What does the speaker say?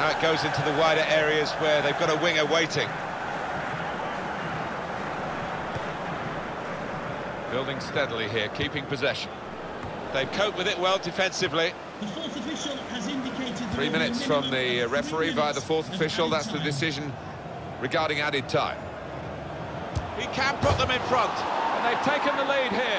Now it goes into the wider areas where they've got a winger waiting. Building steadily here, keeping possession. They've coped with it well defensively. Three minutes from the uh, referee via the fourth official. That's the decision regarding added time. He can put them in front. And they've taken the lead here.